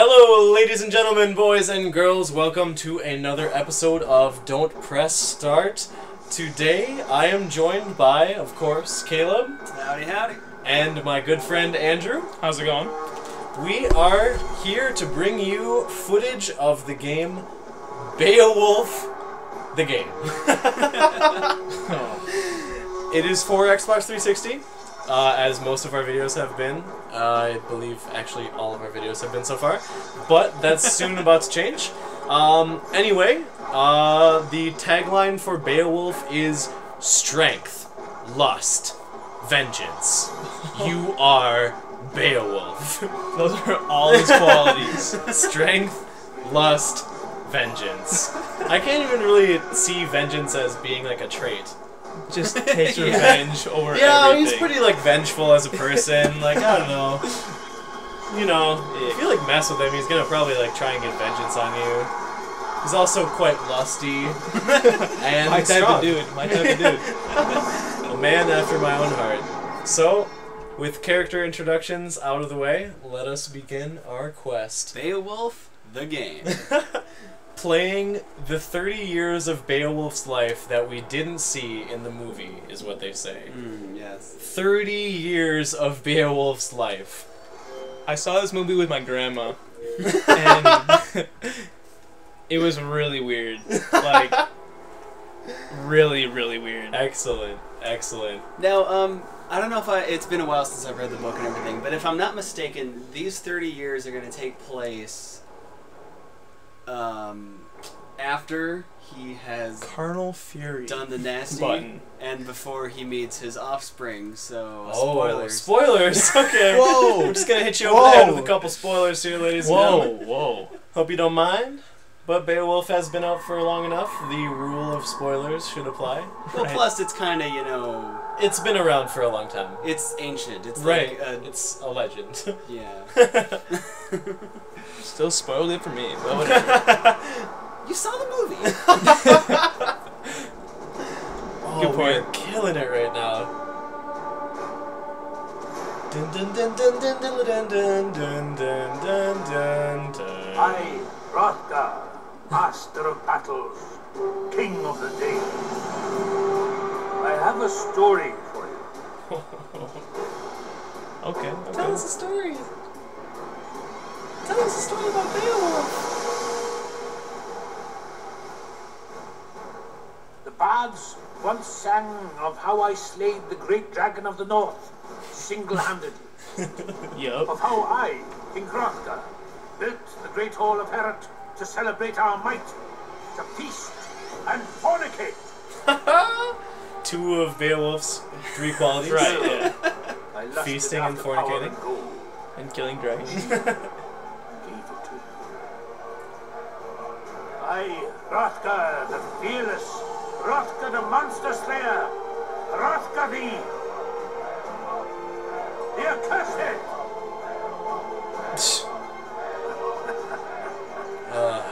Hello, ladies and gentlemen, boys and girls. Welcome to another episode of Don't Press Start. Today, I am joined by, of course, Caleb Howdy, howdy. and my good friend Andrew. How's it going? We are here to bring you footage of the game Beowulf the game. Oh. It is for Xbox 360, uh, as most of our videos have been. Uh, I believe actually all of our videos have been so far, but that's soon about to change. Um, anyway, uh, the tagline for Beowulf is strength, lust, vengeance. You are Beowulf. Those are all his qualities. strength, lust, vengeance. I can't even really see vengeance as being like a trait. Just takes Yeah. revenge over Yeah, everything. he's pretty like vengeful as a person. Like I don't know. You know, if you like mess with him, he's gonna probably like try and get vengeance on you. He's also quite lusty and my type strong. of dude. My type of dude. A man after my own heart. So, with character introductions out of the way, let us begin our quest. Beowulf, the game. Playing the 30 years of Beowulf's life that we didn't see in the movie, is what they say. mm, yes. 30 years of Beowulf's life. I saw this movie with my grandma, and it was really weird. Like, really, really weird. Excellent, excellent. Now, um, I don't know if I. It's been a while since I've read the book and everything, but if I'm not mistaken, these 30 years are going to take place um, after he has Carnal Fury. done the nasty Button. and before he meets his offspring. So Oh, spoilers. spoilers. Okay. Whoa. We're just gonna hit you over the head Whoa. with a couple spoilers here, ladies and Whoa, gentlemen. whoa. Hope you don't mind. But Beowulf has been out for long enough. The rule of spoilers should apply. well, Right. plus it's kind of you know It's been around for a long time. it's ancient. It's Right. like uh, It's a legend. yeah. still spoiled it for me, but whatever. you saw the movie. oh, Good point. We're killing it right now. Dun dun dun dun dun dun dun dun dun dun dun. I, Hrothgar, master of battles, king of the day. I have a story for you. okay, okay. Tell us a story. Tell us a story about Beowulf. The bards once sang of how I slayed the great dragon of the north, single-handedly. Yup. of how I, King Hrothgar, built the great hall of Heorot to celebrate our might, to feast and fornicate. Two of Beowulf's three qualities. Right, yeah. Feasting and after fornicating. and And killing dragons. I, Hrothgar the fearless, Hrothgar the monster slayer, Hrothgar the... the accursed! Uh,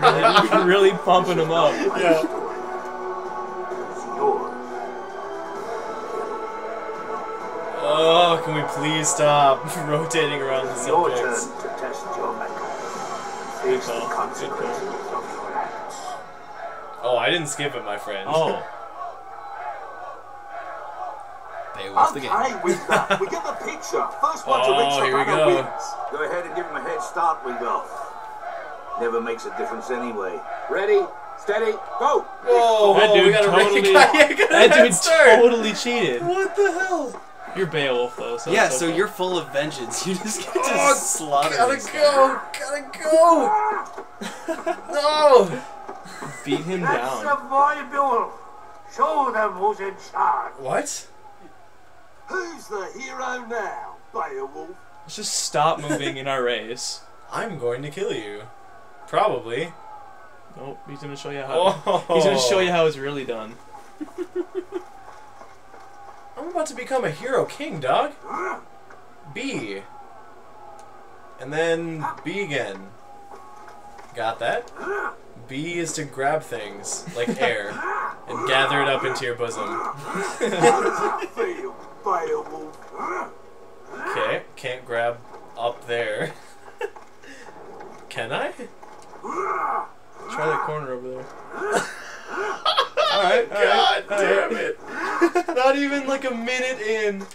really, really pumping him up. Yeah. story is yours. oh, can we please stop rotating around the Your turn subjects? Face the call, good consequences of your acts. Oh, I didn't skip it, my friend. Oh, Beowulf the game. Okay, with that, we get the picture. First one to reach the here banner go. wins. Go ahead and give him a head start, Rudolph. Never makes a difference anyway. Ready, steady, go! Whoa, That we dude gotta totally- make yeah, get a that dude totally cheated. What the hell? You're Beowulf though, so Yeah, so okay. you're full of vengeance. You just get to Oh, slaughter. Gotta these go, gotta go. no. beat him That's down. a boy, Beowulf. Show them who's in charge. What? Who's the hero now, Beowulf? Let's just stop moving in our race. I'm going to kill you. Probably. Nope, he's gonna show you how. Oh. He's gonna show you how it's really done. I'm about to become a hero king, dog. B. And then B again. Got that? B is to grab things, like air, and gather it up into your bosom. How does it feel, Beowulf? Okay. can't grab up there. Can I? Try that corner over there. Alright, God damn it. Not even like a minute in.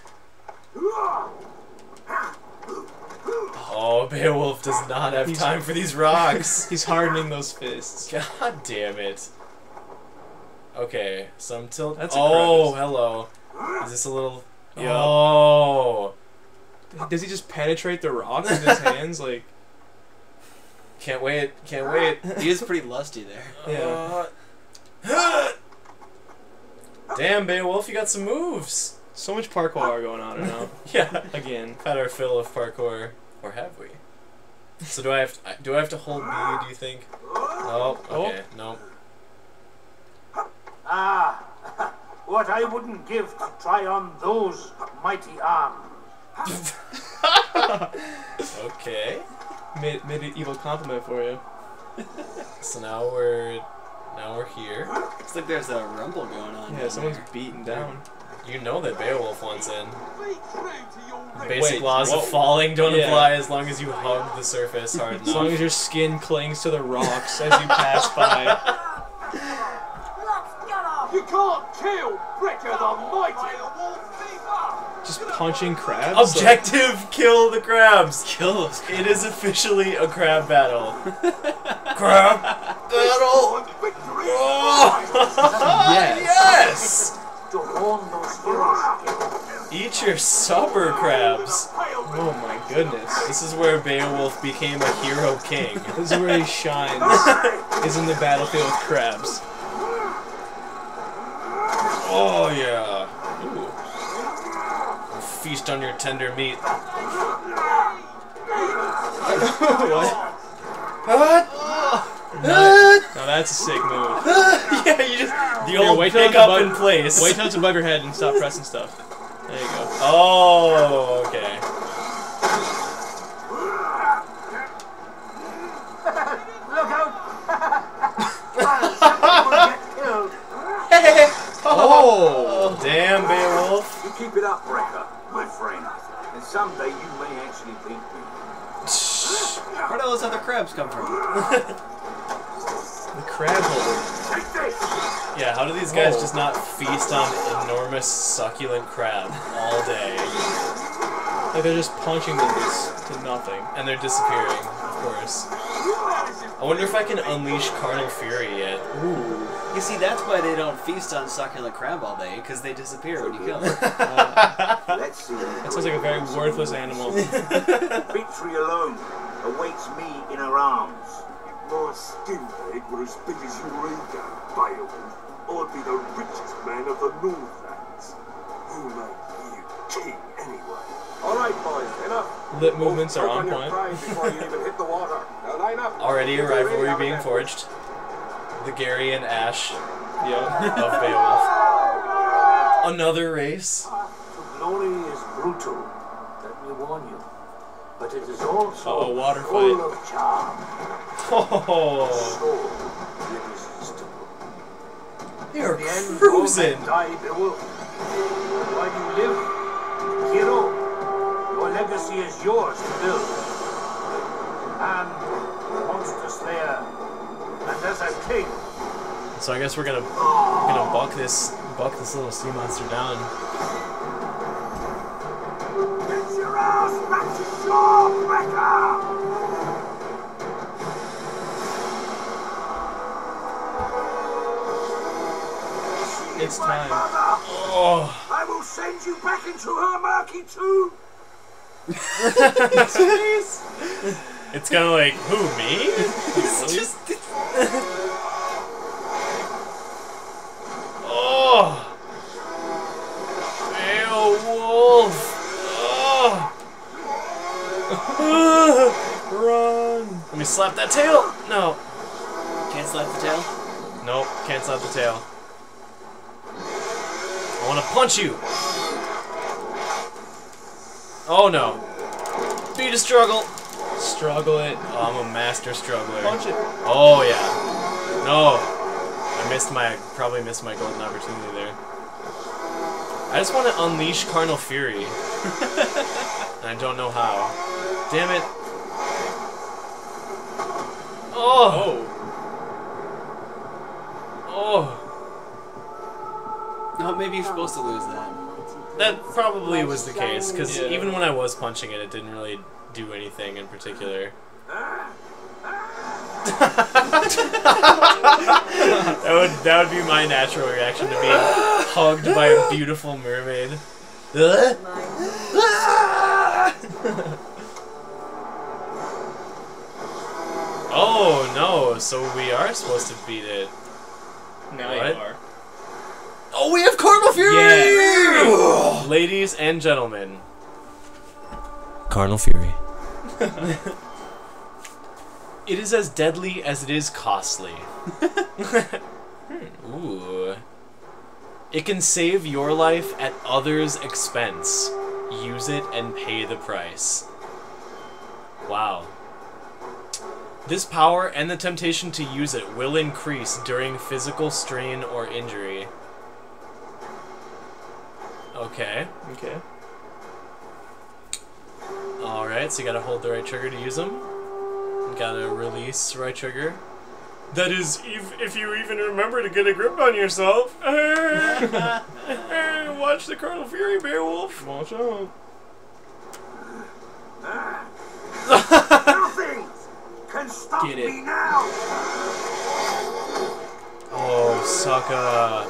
Oh, Beowulf does not have He's- time for these rocks. He's hardening those fists. God damn it. Okay, some tilt. That's oh, hello. Is this a little? Yup. Oh, Does he just penetrate the rock with his hands? Like, can't wait, can't wait. He is pretty lusty there. Yeah. Uh, Damn, Beowulf, you got some moves. so much parkour going on right now. Yeah, Again. had our fill of parkour, or have we? So do I have to, do I have to hold B? Do you think? Oh, okay, no. Ah, what I wouldn't give to try on those mighty arms. Okay. Mid- medieval compliment for you. So now we're now we're here. Looks like there's a rumble going on. Yeah, someone's there. beaten down. You know that Beowulf wants in. Basic Wait, laws whoa. of falling don't Yeah. apply as long as you hug the surface hard As long as your skin clings to the rocks as you pass by. You can't kill Breca the Mighty! Just punching crabs. like- Objective: kill the crabs. Kill those. It is officially a crab battle. crab battle. Victory! Oh, Yes. yes. To haunt those heroes again. Eat your supper, crabs. Oh my goodness. This is where Beowulf became a hero king. This is where he shines. is in the battlefield with crabs. Oh yeah. Ooh. Feast on your tender meat. what? What? Now, now that's a sick move. yeah, you just the Here, old wait till pick it's up above- in place. Wait till it's above your head and stop pressing stuff. There you go. Oh, okay. Look out! Somebody will. Oh! Damn, Beowulf. You keep it up, Breca, my friend. And someday you may actually beat me. Where do those other crabs come from? The crab hole. Take this! Yeah, how do these guys Oh. just not feast on enormous succulent crab all day? Like they're just punching them to, to nothing. And they're disappearing, of course. I wonder if I can unleash Carnal Fury yet. Ooh. You see, that's why they don't feast on succulent crab all day, because they disappear when you kill them. Let's. That sounds like a very worthless animal. Victory alone awaits me in her arms. My skin leg were as big as your ego, Beowulf. I'd be the richest man of the Northlands. Who made you king, anyway? All right, boys, enough. Lip movements are on point. pride before you even hit the water. Now line up. Already a Get ready, rivalry being forged. The Gary and Ash Yeah. of Beowulf. Another race. Ah, to glory is brutal, let me warn you. But it is also Uh-oh, water full fight. of charm. Oh, So irresistible. you're the cruising. die. While you live, hero, your legacy is yours to build. And monster slayer, and as a king, So I guess we're gonna gonna buck this buck this little sea monster down. Your ass back to! It's time. Oh, I will send you back into her murky tomb. it's kind of like who me? oh, me slap that tail. No, Can't slap the tail? nope, can't slap the tail. I want to punch you. Oh no. Beat a struggle. Struggle it. Oh, I'm a master struggler. Punch it. Oh yeah. No. I missed my probably missed my golden opportunity there. I just want to unleash carnal fury. and I I don't know how. Damn it. Oh! Oh. Oh! No, maybe you're supposed to lose that. That probably was the case, because Yeah. even when I was punching it, it didn't really do anything in particular. that would that would be my natural reaction to being hugged by a beautiful mermaid. oh no! So we are supposed to beat it. Now What? you are. Oh, we have Carnal Fury! Yeah. Ladies and gentlemen, Carnal Fury. it is as deadly as it is costly. Hmm. Ooh. It can save your life at others' expense. Use it and pay the price. Wow. This power and the temptation to use it will increase during physical strain or injury. Okay. Okay. Alright, so you gotta hold the right trigger to use them. You gotta release right trigger. That is, if, if you even remember to get a grip on yourself. Watch the Carnal Fury Beowulf. Watch out. Nothing stop Get it. me now. Oh, sucker.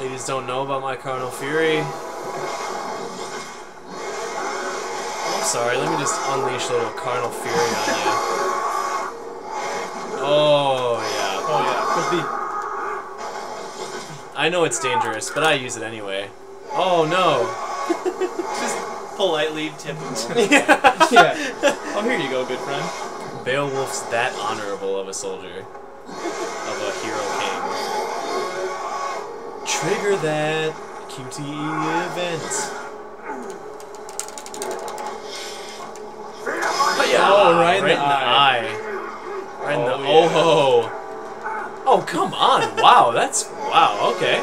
Ladies don't know about my Carnal Fury. I'm sorry, let me just unleash a little Carnal Fury on you. Oh, yeah. Oh yeah. I know it's dangerous, but I use it anyway. Oh, no. Just politely tip him over. Could yeah. Oh, here you go, good friend. Beowulf's that honorable of a soldier. Of a hero king. Trigger that QTE event. Oh, yeah. Oh, right in the eye. Right in the Oh, yeah. oh. Oh, come on. Wow, that's. Wow, okay.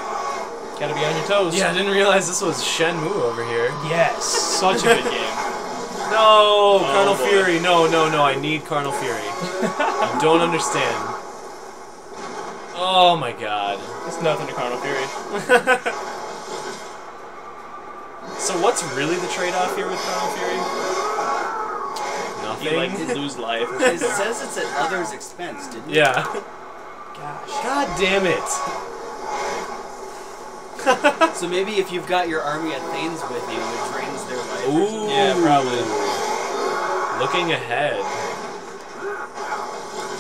Gotta be on your toes. Yeah, I didn't realize this was Shenmue over here. Yes. Such a good game. No, Carnal oh, boy. Fury. No, no, no. I need Carnal Fury. you don't understand. Oh my god. It's nothing to Carnal Fury. So what's really the trade-off here with Carnal Fury? You like to lose life. It says it's at others' expense, didn't it? yeah. Gosh. God damn it. So maybe if you've got your army of Thanes with you, it drains their life. Ooh. Yeah, probably. Looking ahead.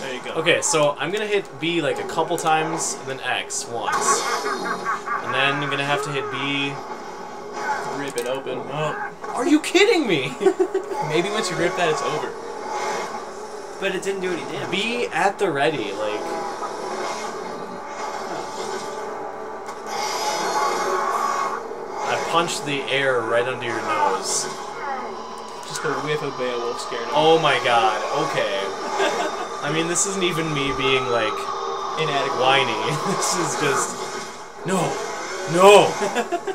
There you go. Okay, so I'm gonna hit B like a couple times, and then X once. And then I'm gonna have to hit B. Rip it open. Oh. Are you kidding me? Maybe once you rip that, it's over. But it didn't do any damage. Be at the ready, like. I punched the air right under your nose. Just a whiff of Beowulf scared him. Oh my god, okay. I mean, this isn't even me being like Inadequate. whiny. This is just. No! No!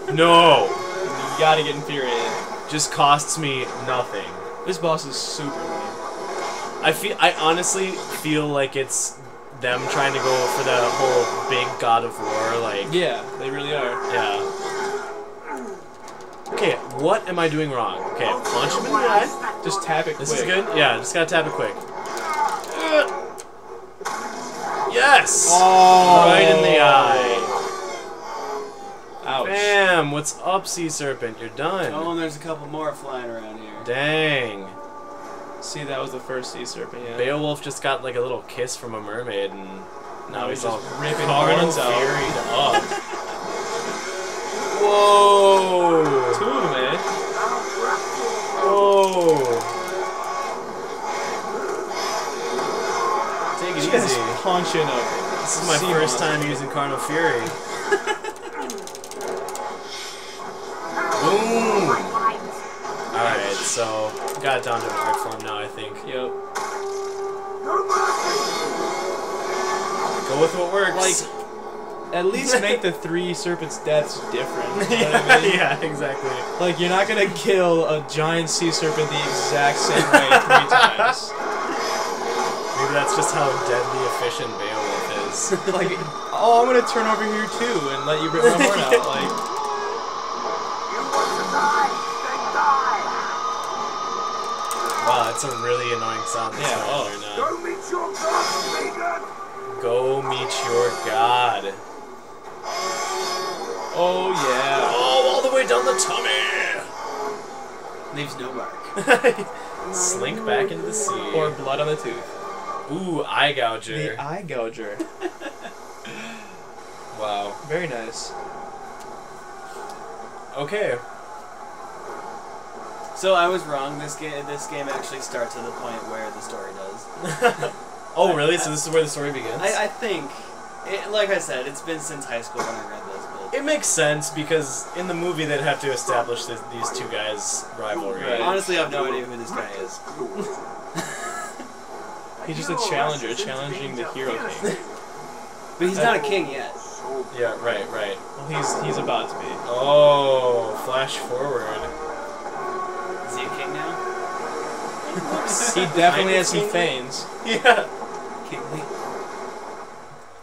No! You gotta get infuriated. Just costs me nothing. This boss is super lame. I feel. I honestly feel like it's them trying to go for the whole big God of War, like. Yeah, they really are. Yeah. Okay, what am I doing wrong? Okay, punch him in the eye. Just tap it This quick. is good? Yeah, just gotta tap it quick. Yes! Oh. Right in the eye. Ouch. Bam! What's up, Sea Serpent? You're done. Oh, and there's a couple more flying around here. Dang. See, that was the first sea serpent, yeah. Beowulf just got like a little kiss from a mermaid and now he's, he's all just ripping horns out. Up. Whoa! Two of them, eh? Whoa! Take it Just easy. punching him. This is my sea first time using Carnal Fury. Boom! Alright, so got down to an art form now, I think. Yep. Go with what works. Like, at least make the three serpents' deaths different. You know what I mean? yeah, exactly. Like you're not gonna kill a giant sea serpent the exact same way three times. Maybe that's just how deadly efficient Beowulf is. Like, oh, I'm gonna turn over here too and let you rip my horn out. Like, You want to die? Then die! Wow, that's a really annoying sound. Yeah, oh. there now. Go meet your god, vegan! Go meet your god. Oh yeah. Oh, all the way down the tummy. Leaves no mark. Slink back into the sea. Or blood on the tooth. ooh, eye gouger. The eye gouger. wow. Very nice. Okay. So I was wrong. This game, this game actually starts at the point where the story does. Oh, really? So this is where the story begins? I, I think, it, like I said, it's been since high school when I read this. But it makes sense because in the movie they'd have to establish this, these two guys' rivalry. Right. honestly, I have no idea who this guy is. He's just a challenger, challenging the hero king. But he's not a king yet. Yeah, right, right. Well, he's he's about to be. Oh, flash forward. Is he a king now? He definitely has some Kinda. Yeah. Kingly.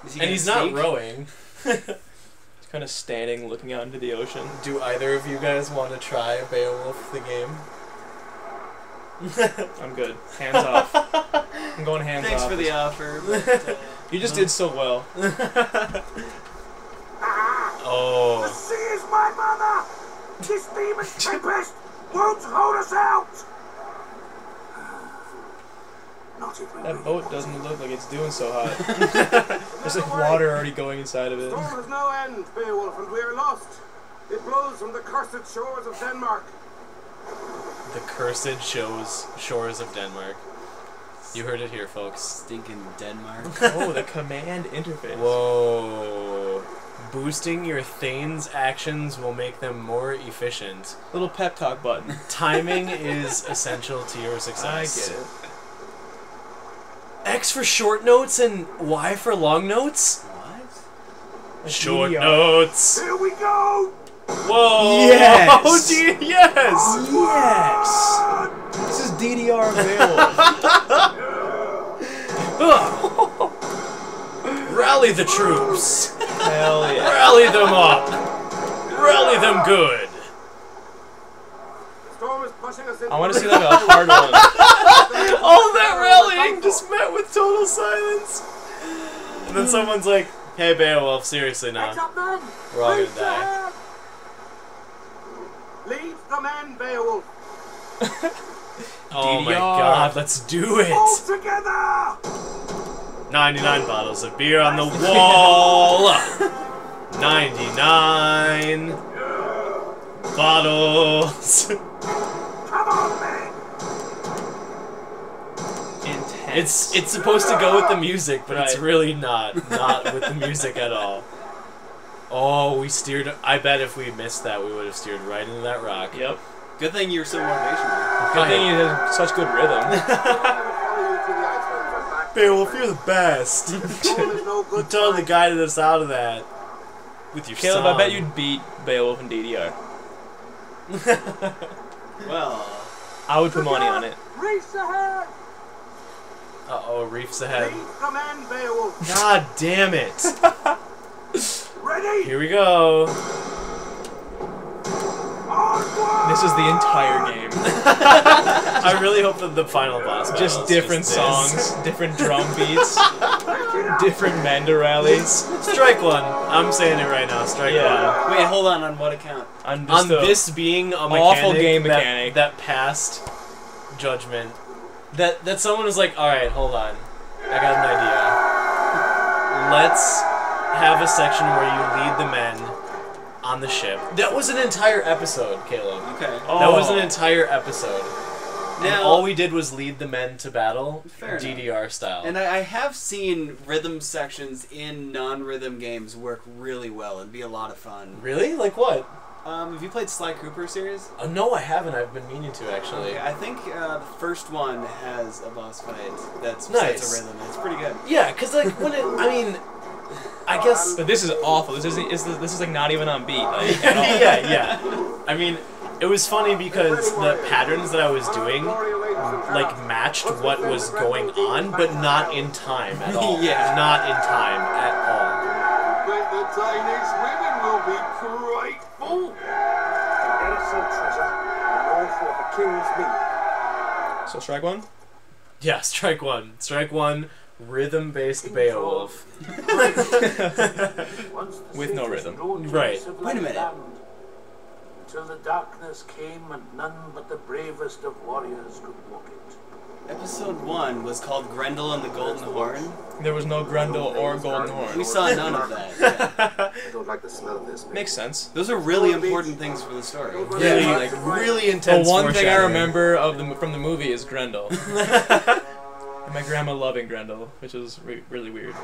Is he And he's not sneak? rowing. He's kind of standing, looking out into the ocean. Do either of you guys want to try Beowulf the game? I'm good. Hands off. I'm going hands Thanks off. Thanks for the offer. But, uh, You just did so well. The oh. sea is my mother! This demon tempest won't hold us out! Not if we That boat doesn't look like it's doing so hot. There's like water already going inside of it. storm has no end, Beowulf, and we are lost. It blows from the cursed shores of Denmark. The cursed shows shores of Denmark. You heard it here, folks. stinking Denmark. Oh, the command interface. Whoa. Boosting your Thane's actions will make them more efficient. Little pep talk button. Timing is essential to your I success. get it. X for short notes and Y for long notes? what? Short DDR. notes. Here we go! Whoa. Yes. Oh, gee, yes. Yes! This is DDR Beowulf. Rally the troops. Hell yeah. Rally them up. Rally them good. The storm is pushing us into I want to see like a hard one. All that rallying just met with total silence. And then someone's like, hey Beowulf, seriously now. We're all gonna Reach die. ahead! Lead the men, Beowulf. Oh my god, let's do All it! together! 99 bottles of beer on the wall! 99 bottles! Come on, men! Intense. It's it's supposed to go with the music, but it's really not. Not with the music at all. Oh, we steered. I bet if we missed that, we would have steered right into that rock. Yep. Good thing you're so motivational. Good thing you has such good rhythm. I will follow you to the Icelands and back. Beowulf, you're the best. Storm is no you totally guided us out of that. With your Caleb, song. I bet you'd beat Beowulf in DDR. Well, I would put money on it. Race ahead! Uh oh, reefs ahead. Lead the men, Beowulf. God damn it! Ready? Here we go. This is the entire game. I really hope that the final boss. Just different this. songs, different drum beats, different Manda rallies. Strike one. I'm saying it right now. Strike Yeah. one. wait, hold on. On what account? I'm On this being a awful game that- mechanic. That, passed judgment. That that someone was like, all right, hold on, I got an idea. Let's have a section where you lead the men on the ship. That was an entire episode, Caleb. Okay. That was an Oh. entire episode. And Now- all we did was lead the men to battle, Fair enough. DDR style. And I, I have seen rhythm sections in non-rhythm games work really well and be a lot of fun. really? Like what? Um, have you played Sly Cooper series? Oh, no, I haven't. I've been meaning to actually. Okay, I think uh, the first one has a boss fight that's Nice. sets a rhythm. It's pretty good. Yeah, because like when it, I mean, I guess. But this is awful. This isn't. This is, this is like not even on beat. Like, yeah, yeah. I mean, it was funny because the patterns that I was doing like matched what was going on, but not in time at all. Yeah. Not in time at all. Bet the Danish women will be grateful. Get treasure, and for the king's meat. So strike one. Yeah, strike one. Strike one. Rhythm-based Beowulf. With no rhythm. Right. Wait a minute. Land, Until the darkness came and none but the bravest of warriors could walk it. Episode one was called Grendel and the Golden Horn. There was no Grendel or Golden Horn. We saw none of that. yeah. I don't like the smell of this. Makes sense. Those are really important things for the story. Really, Yeah. like really The intense. one thing I remember of the from the movie is Grendel. and my grandma loving Grendel, which is re- really weird.